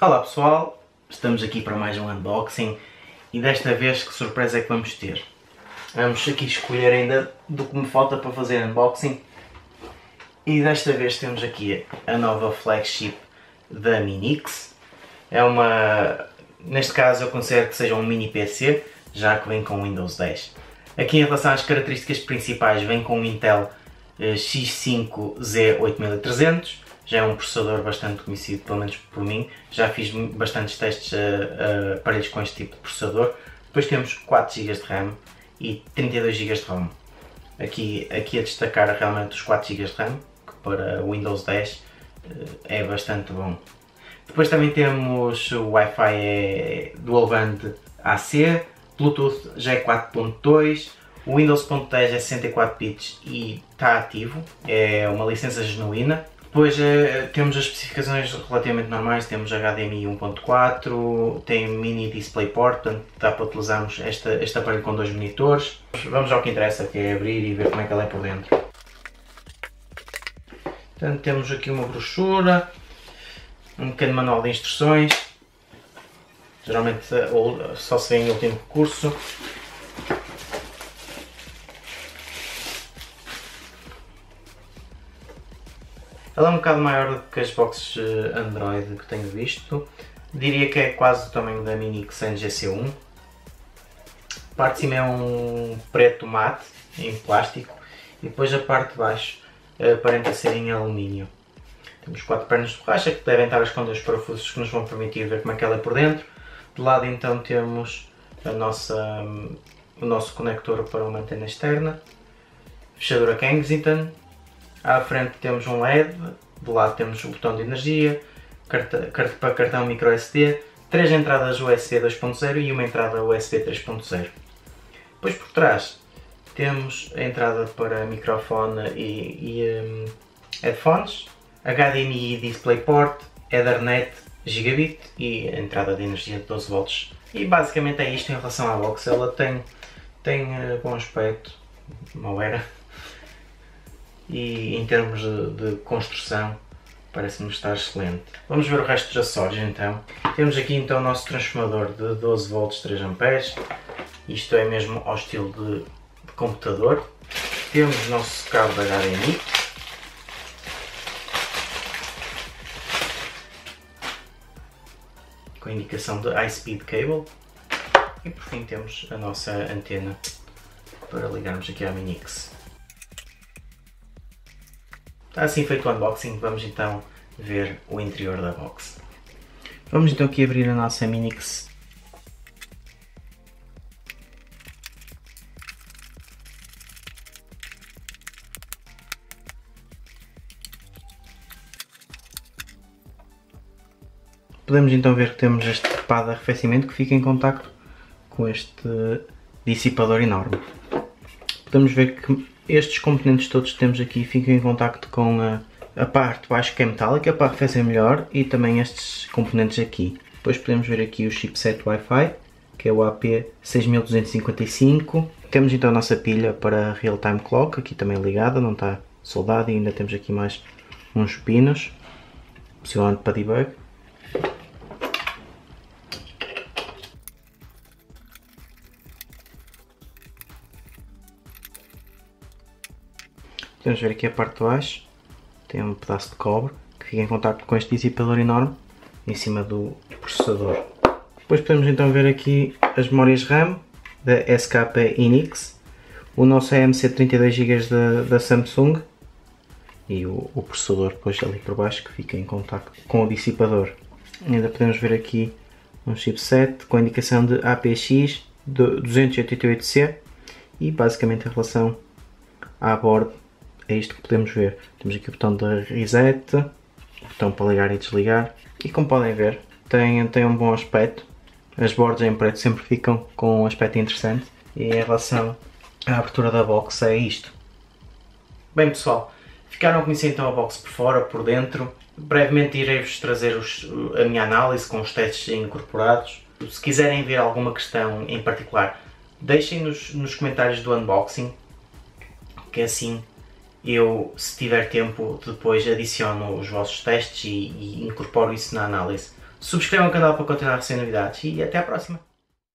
Olá pessoal, estamos aqui para mais um unboxing e desta vez que surpresa é que vamos ter? Vamos aqui escolher ainda do que me falta para fazer unboxing e desta vez temos aqui a nova flagship da Minix. É uma, neste caso eu considero que seja um mini PC, já que vem com Windows 10. Aqui em relação às características principais vem com o Intel eh, X5Z8300, já é um processador bastante conhecido, pelo menos por mim. Já fiz bastantes testes a, a aparelhos com este tipo de processador. Depois temos 4 GB de RAM e 32 GB de ROM. Aqui, aqui a destacar realmente os 4 GB de RAM, que para Windows 10 eh, é bastante bom. Depois também temos o Wi-Fi é Dual Band AC, Bluetooth já é 4.2, o Windows 10 é 64 bits e está ativo, é uma licença genuína, depois eh, temos as especificações relativamente normais, temos HDMI 1.4, tem mini DisplayPort, portanto dá para utilizarmos esta, este aparelho com dois monitores. Vamos ao que interessa, que é abrir e ver como é que ela é por dentro. Portanto, temos aqui uma brochura, um pequeno manual de instruções, geralmente só se vê em último recurso. Ela é um bocado maior do que as boxes eh, Android que tenho visto. Diria que é quase o tamanho da Mini Xen GC1. A parte de cima é um preto mate, em plástico. E depois a parte de baixo eh, aparenta ser em alumínio. Temos quatro pernas de borracha que devem estar a esconder os parafusos que nos vão permitir ver como é que ela é por dentro. De lado então temos a nossa, o nosso conector para uma antena externa. Fechadura Kensington, à frente temos um LED, do lado temos o botão de energia, carta, carta para cartão micro SD, três entradas USB 2.0 e uma entrada USB 3.0. Depois por trás temos a entrada para microfone e, e um, headphones, HDMI DisplayPort, Ethernet Gigabit e entrada de energia de 12 volts. E basicamente é isto em relação à box. Ela tem, tem bom aspecto, não era, e em termos de, de construção parece-me estar excelente. Vamos ver o resto dos acessórios então. Temos aqui então o nosso transformador de 12 volts 3 amperes. Isto é mesmo ao estilo de, de computador. Temos o nosso cabo de HDMI. Com a indicação de High Speed Cable. E por fim temos a nossa antena para ligarmos aqui à Minix. Está assim feito o unboxing, vamos então ver o interior da box. Vamos então aqui abrir a nossa Minix. Podemos então ver que temos este pá de arrefecimento que fica em contacto com este dissipador enorme. Podemos ver que estes componentes todos que temos aqui ficam em contacto com a, a parte de baixo que é metálica para arrefecer melhor e também estes componentes aqui. Depois podemos ver aqui o chipset Wi-Fi, que é o AP6255. Temos então a nossa pilha para Real Time Clock, aqui também ligada, não está soldada e ainda temos aqui mais uns pinos, possivelmente para debug. Podemos ver aqui a parte de baixo, tem um pedaço de cobre que fica em contato com este dissipador enorme em cima do processador. Depois podemos então ver aqui as memórias RAM da SK Inix, o nosso AMC 32 GB da, da Samsung e o, o, processador depois ali por baixo que fica em contato com o dissipador. Ainda podemos ver aqui um chipset com a indicação de APX 288C e basicamente em relação à bordo é isto que podemos ver. Temos aqui o botão de reset, o botão para ligar e desligar e como podem ver tem, tem um bom aspecto. As bordas em preto sempre ficam com um aspecto interessante e em relação à abertura da box é isto. Bem pessoal, ficaram a conhecer então a box por fora, por dentro. Brevemente irei-vos trazer os, a minha análise com os testes incorporados. Se quiserem ver alguma questão em particular, deixem nos, nos comentários do unboxing, que assim eu, se tiver tempo, depois adiciono os vossos testes e, e incorporo isso na análise. Subscrevam o canal para continuar a receber novidades e até à próxima.